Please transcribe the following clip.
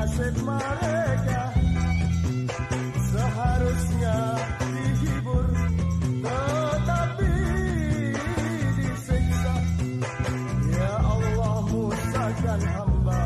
nasib mereka seharusnya dihibur tetapi disiksa. Ya Allah musahkan hamba.